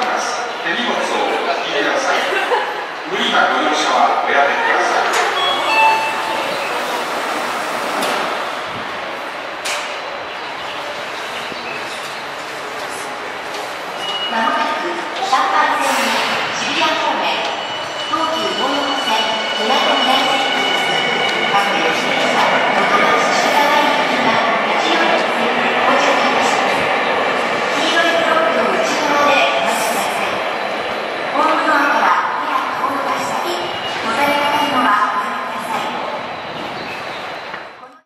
Thomas.